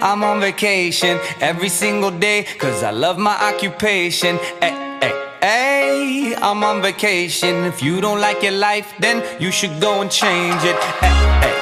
I'm on vacation every single day, cause I love my occupation. Ay, ay, ay, I'm on vacation. If you don't like your life, then you should go and change it. Ay, ay.